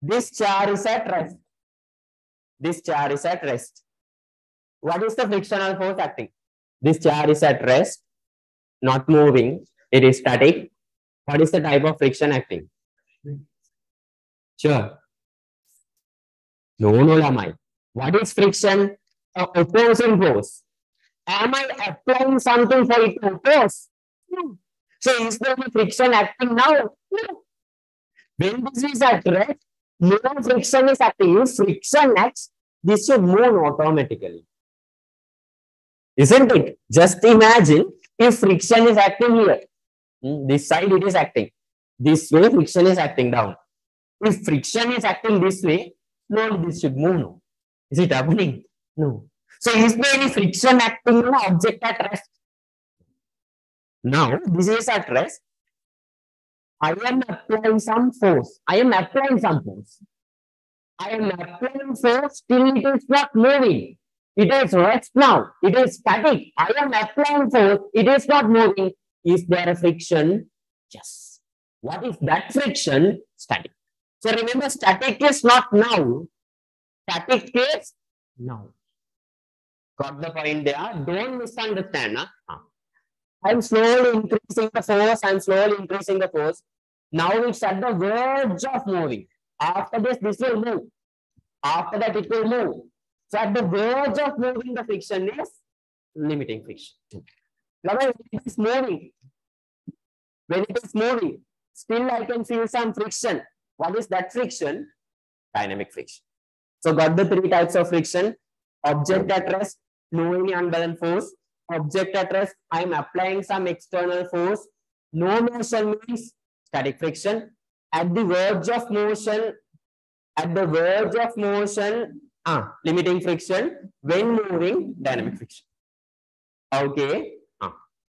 This chair is at rest. This chair is at rest. What is the frictional force acting? This chair is at rest, not moving. It is static. What is the type of friction acting? Sure. No, no, Lamai. What is friction? A opposing force. Am I applying something for it to oppose? No. So is there any friction acting now? No. When this is at rest, no friction is acting. Friction acts, this should move automatically. Isn't it? Just imagine if friction is acting here. Hmm, This side it is acting. This way friction is acting down. If friction is acting this way, no, this should move. No. Is it happening? No. So is there any friction acting on object at rest? Now this is at rest. I am applying some force. I am applying some force. I am applying force till it is not moving. It is rest now. It is static. I am applying force. It is not moving. Is there a friction? Yes. What is that friction? Static. So remember, static is not now. Static is now. Got the point there? Don't misunderstand. Huh? I'm slowly increasing the force. I'm slowly increasing the force. Now it's at the verge of moving. After this, this will move. After that, it will move. So at the verge of moving, the friction is limiting friction. Now, when it is moving, when it is moving, still I can feel some friction. What is that friction? Dynamic friction. So got the three types of friction. Object at rest, no any unbalanced force. Object at rest, I am applying some external force. No motion means static friction. At the verge of motion, at the verge of motion, ah, limiting friction. When moving, dynamic friction. Okay.